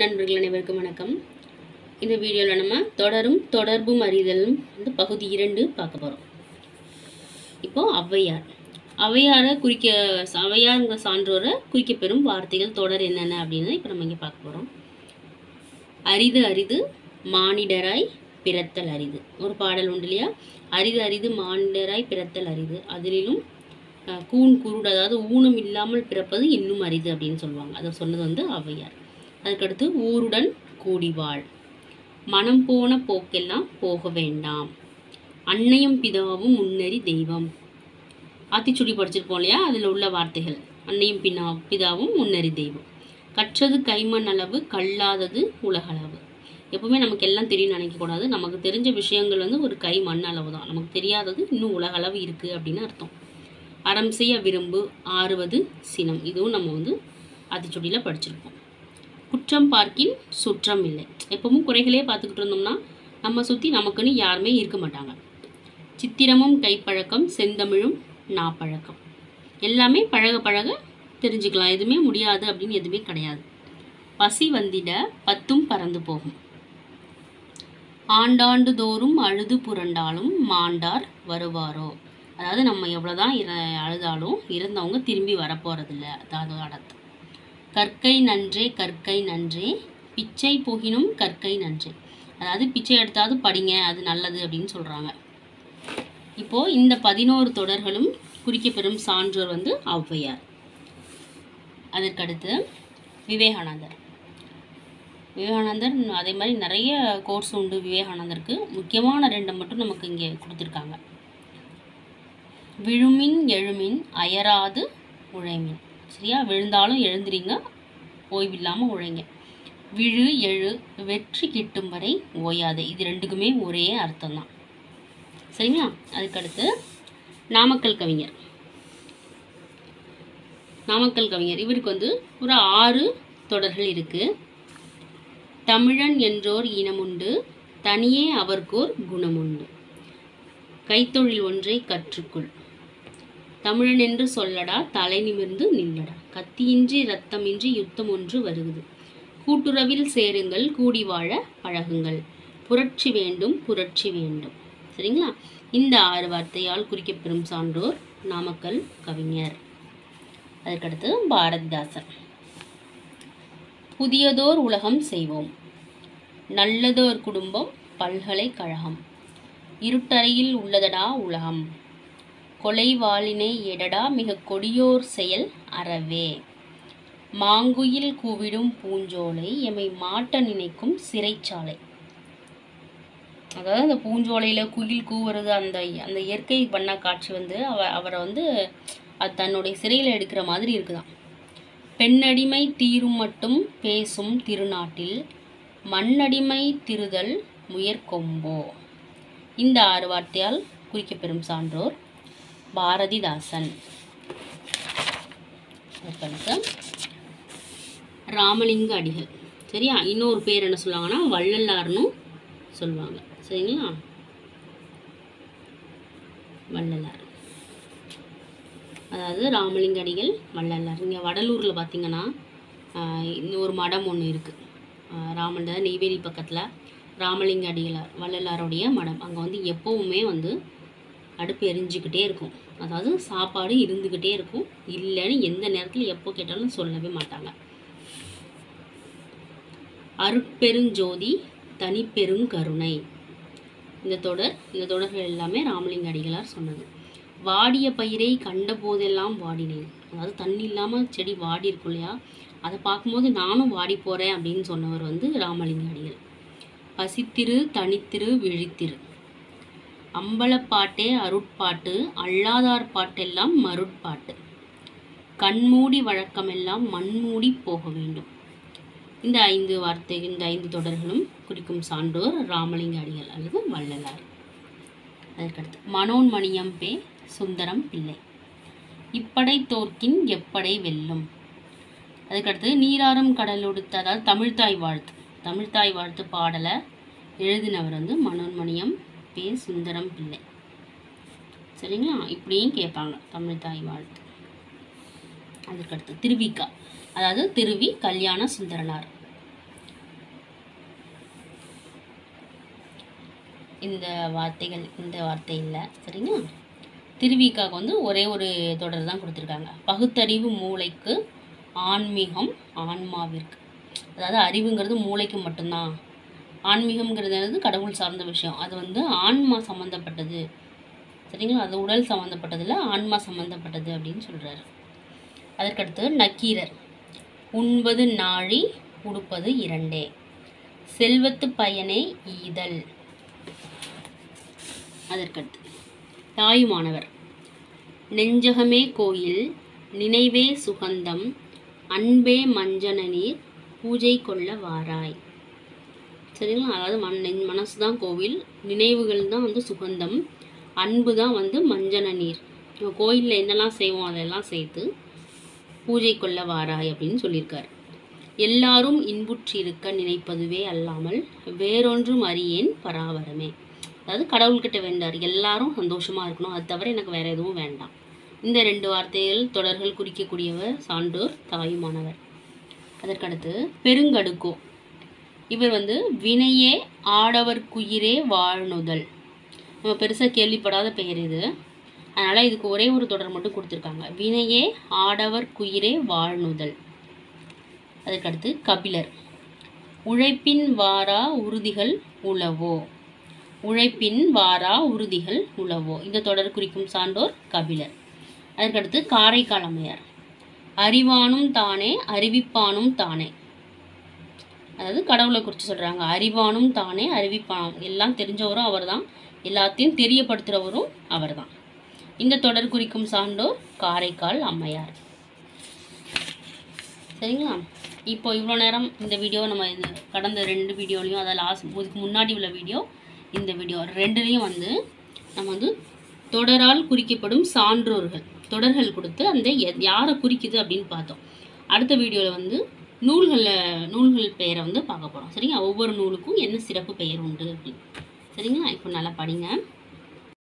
நண்பர்கள் அனைவருக்கும் வணக்கம். இந்த வீடியோவில் நம்ம தொடரும் தொடர்பும் அறிதலும் வந்து பகுதி இரண்டு பார்க்க போகிறோம் இப்போது ஔவையார். ஔவையாரை குறிக்க ஔவையாருங்கிற சான்றோரை குறிக்க பெறும் வார்த்தைகள் தொடர் என்னென்ன அப்படின்னு இப்போ நம்ம இங்கே பார்க்க போகிறோம் அரிது அரிது மானிடராய் பிறத்தல் அரிது. ஒரு பாடல் உண்டு இல்லையா? அரிது அரிது மானிடராய் பிறத்தல் அரிது. அதிலும் கூண் கூன் குருடு அதாவது ஊனம் இல்லாமல் பிறப்பது இன்னும் அரிது அப்படின்னு சொல்லுவாங்க. அதை சொன்னது வந்து ஔவையார். அதுக்கடுத்து ஊருடன் கூடிவாள் மனம் போன போக்கெல்லாம் போக வேண்டாம். அன்னையும் பிதாவும் முன்னறி தெய்வம். ஆத்திச்சுடி படிச்சிருப்போம் இல்லையா? அதில் உள்ள வார்த்தைகள். அன்னையும் பின்னா பிதாவும் முன்னறி தெய்வம். கற்றது கைமண் அளவு கல்லாதது உலகளவு எப்பவுமே நமக்கு எல்லாம் தெரியும் நினைக்கக்கூடாது. நமக்கு தெரிஞ்ச விஷயங்கள் வந்து ஒரு கை மண் அளவு தான். நமக்கு தெரியாதது இன்னும் உலகளவு இருக்குது அப்படின்னு அர்த்தம். அறம் செய்ய விரும்பு ஆறுவது சினம். இதுவும் நம்ம வந்து ஆத்திச்சுடியில் படிச்சிருப்போம். குற்றம் பார்க்கின் சுற்றம் இல்லை. எப்பவும் குறைகளே பார்த்துக்கிட்டு இருந்தோம்னா நம்ம சுற்றி நமக்குன்னு யாருமே இருக்க மாட்டாங்க. சித்திரமும் கைப்பழக்கம் செந்தமிழும் நாப்பழக்கம். எல்லாமே பழக பழக தெரிஞ்சுக்கலாம். எதுவுமே முடியாது அப்படின்னு எதுவுமே கிடையாது. பசி வந்திட பத்தும் பறந்து போகும். ஆண்டாண்டு தோறும் அழுது புரண்டாலும் மாண்டார் வருவாரோ? அதாவது நம்ம எவ்வளோதான் இர அழுதாலும் இறந்தவங்க திரும்பி வரப்போகிறதில்ல அதாவது அடத்து கற்கை நன்றே கற்கை நன்றே. பிச்சை போகினும் கற்கை நன்றே. அதாவது பிச்சை எடுத்தாவது படிங்க அது நல்லது அப்படின்னு சொல்கிறாங்க இப்போது இந்த பதினோரு தொடர்களும் குறிக்கப்பெறும் சான்றோர் வந்து ஔவையார். அதற்கடுத்து விவேகானந்தர். விவேகானந்தர் அதே மாதிரி நிறைய கோர்ஸ் உண்டு விவேகானந்தருக்கு. முக்கியமான ரெண்டை மட்டும் நமக்கு இங்கே கொடுத்துருக்காங்க. விழுமின் எழுமின் அயராது உழைமின் சரியா? விழுந்தாலும் எழுந்துறீங்க ஓய்வில்லாமல் உழைங்க. விழு எழு வெற்றி கிட்டும் வரை ஓயாதே. இது ரெண்டுக்குமே ஒரே அர்த்தம் தான் சரிங்களா? அதுக்கடுத்து நாமக்கல் கவிஞர். நாமக்கல் கவிஞர். இவருக்கு வந்து ஒரு ஆறு தொடர்கள் இருக்குது தமிழன் என்றோர் இனமுண்டு தனியே அவர்கோர் குணமுண்டு. கைத்தொழில் ஒன்றை கற்றுக்கொள். தமிழன் என்று சொல்லடா தலை நிமிர்ந்து நில்லடா. கத்தியின்றி இரத்தமின்றி யுத்தம் ஒன்று வருகுது. கூட்டுறவில் சேருங்கள் கூடி வாழ பழகுங்கள். புரட்சி வேண்டும் புரட்சி வேண்டும். சரிங்களா? இந்த ஆறு வார்த்தையால் குறிக்கப்பெறும் சான்றோர் நாமக்கல் கவிஞர். அதற்கடுத்து பாரதிதாசன். புதியதோர் உலகம் செய்வோம். நல்லதோர் குடும்பம் பல்கலைக்கழகம். இருட்டறையில் உள்ளதடா உலகம். கொலைவாளினை எடடா மிக கொடியோர் செயல் அறவே. மாங்குயில் கூவிடும் பூஞ்சோலை எமை மாட்ட நினைக்கும் சிறைச்சாலை. அதாவது அந்த பூஞ்சோலையில் குயில் கூவுறது அந்த அந்த இயற்கை பண்ண காட்சி வந்து அவ அவரை வந்து அது தன்னுடைய சிறையில் எடுக்கிற மாதிரி இருக்குதாம் பெண்ணடிமை தீரும் மட்டும் பேசும் திருநாட்டில் மண்ணடிமை திருதல் முயற்கொம்போ. இந்த ஆறு வார்த்தையால் குறிக்கப்பெறும் சான்றோர் பாரதிதாசன். ராமலிங்க அடிகள். சரியா? இன்னொரு பேர் என்ன சொல்லுவாங்கன்னா வள்ளலார்னு சொல்லுவாங்க. சரிங்களா? வள்ளலார். அதாவது ராமலிங்க அடிகள் வள்ளலார். இங்கே வடலூரில் பார்த்தீங்கன்னா இன்னொரு ஒரு மடம் ஒன்று இருக்குது ராமண்ட நெய்வேலி பக்கத்தில். ராமலிங்க அடிகளார் வள்ளலாருடைய மடம். அங்கே வந்து எப்போவுமே வந்து அடுப்பு எரிஞ்சிக்கிட்டே இருக்கும். அதாவது சாப்பாடு இருந்துக்கிட்டே இருக்கும். இல்லைன்னு எந்த நேரத்தில் எப்போ கேட்டாலும் சொல்லவே மாட்டாங்க. அருட்பெருஞ்சோதி தனிப்பெருங்கருணை இந்த தொடர் இந்த தொடர்கள் எல்லாமே ராமலிங்க அடிகளார் சொன்னது. வாடிய பயிரை கண்ட போதெல்லாம் வாடினேன். அதாவது தண்ணி இல்லாமல் செடி வாடி இருக்கும் இல்லையா? அதை பார்க்கும்போது நானும் வாடி போகிறேன் அப்படின்னு சொன்னவர் வந்து ராமலிங்க அடிகள். பசித்திரு தனித்திரு விழித்திரு. அம்பலப்பாட்டே அருட்பாட்டு அல்லாதார் பாட்டெல்லாம் மருட்பாட்டு. கண்மூடி வழக்கமெல்லாம் மண்மூடி போக வேண்டும். இந்த ஐந்து வார்த்தை இந்த ஐந்து தொடர்களும் குறிக்கும் சான்றோர் ராமலிங்க அடிகள் அல்லது வள்ளலார். அதற்கடுத்து மனோன்மணியம் பே சுந்தரம் பிள்ளை. இப்படை தோற்கின் எப்படை வெல்லும்? அதுக்கடுத்து நீராறும் கடல் அதாவது தமிழ்தாய் வாழ்த்து. தமிழ்தாய் வாழ்த்து பாடலை எழுதினவர் வந்து மனோன்மணியம் பே சுந்தரம் பிள்ளை. சரிங்களா? இப்படியும் கேட்பாங்க. தமிழ் தாய் வாழ்த்து. அதுக்கடுத்து திருவிக்கா. அதாவது திருவி கல்யாண சுந்தரனார். இந்த வார்த்தைகள் இந்த வார்த்தை இல்லை. சரிங்களா? திருவிக்காவுக்கு வந்து ஒரே ஒரு தொடர் தான் கொடுத்துருக்காங்க. பகுத்தறிவு மூளைக்கு ஆன்மீகம் ஆன்மாவிற்கு. அதாவது அறிவுங்கிறது மூளைக்கு மட்டும்தான். ஆன்மீகம்ங்கிறது வந்து கடவுள் சார்ந்த விஷயம். அது வந்து ஆன்மா சம்மந்தப்பட்டது சரிங்களா? அது உடல் சம்மந்தப்பட்டதில் ஆன்மா சம்மந்தப்பட்டது அப்படின்னு சொல்கிறாரு அதற்கடுத்து நக்கீரர். உண்பது நாழி உடுப்பது இரண்டே. செல்வத்து பயனே ஈதல். அதற்கடுத்து தாயுமானவர். நெஞ்சகமே கோயில் நினைவே சுகந்தம் அன்பே மஞ்சன நீர் பூஜை கொள்ள வாராய். சரிங்களா? அதாவது மன் மனசு தான் கோவில். நினைவுகள் தான் வந்து சுகந்தம். அன்பு தான் வந்து மஞ்சன நீர். கோயிலில் என்னெல்லாம் செய்வோம் அதெல்லாம் சேர்த்து பூஜை கொள்ள வாராய் அப்படின்னு சொல்லியிருக்கார். எல்லாரும் இன்புற்றிருக்க நினைப்பதுவே அல்லாமல் வேறொன்றும் அறியேன் பராவரமே. அதாவது கடவுள்கிட்ட வேண்டார். எல்லாரும் சந்தோஷமாக இருக்கணும். அது தவிர எனக்கு வேறு எதுவும் வேண்டாம். இந்த ரெண்டு வார்த்தைகள் தொடர்கள் குறிக்கக்கூடியவர் சான்றோர் தாயுமானவர். அதற்கடுத்து பெருங்கடுக்கோ. இவர் வந்து வினையே ஆடவர்க்குயிரே வாழ்நுதல். நம்ம பெருசாக கேள்விப்படாத பெயர் இது. அதனால் இதுக்கு ஒரே ஒரு தொடர் மட்டும் கொடுத்துருக்காங்க. வினையே ஆடவர்க்குயிரே வாழ்நுதல். அதுக்கடுத்து கபிலர். உழைப்பின் வாரா உறுதிகள் உளவோ? உழைப்பின் வாரா உறுதிகள் உளவோ? இந்த தொடர் குறிக்கும் சான்றோர் கபிலர். அதற்கடுத்து காரைக்கால் அம்மையார். அறிவானும் தானே அறிவிப்பானும் தானே. அதாவது கடவுளை குறித்து சொல்கிறாங்க அறிவானும் தானே அறிவிப்பானும் எல்லாம் தெரிஞ்சவரும் அவர்தான். எல்லாத்தையும் தெரியப்படுத்துகிறவரும் அவர்தான். இந்த தொடர் குறிக்கும் சான்றோர் காரைக்கால் அம்மையார். சரிங்களா? இப்போ இவ்வளோ நேரம் இந்த வீடியோ நம்ம இது கடந்த ரெண்டு வீடியோலையும் அதாவது லாஸ்ட் இதுக்கு முன்னாடி உள்ள வீடியோ இந்த வீடியோ ரெண்டுலேயும் வந்து நம்ம வந்து தொடரால் குறிக்கப்படும் சான்றோர்கள் தொடர்கள் கொடுத்து அந்த எ- யாரை குறிக்குது அப்படின்னு பார்த்தோம். அடுத்த வீடியோவில் வந்து நூல்களில் நூல்கள் பெயரை வந்து பார்க்க போகிறோம் சரிங்களா? ஒவ்வொரு நூலுக்கும் என்ன சிறப்பு பெயர் உண்டு அப்படின்னு. சரிங்களா? இப்போ நல்லா படிங்க.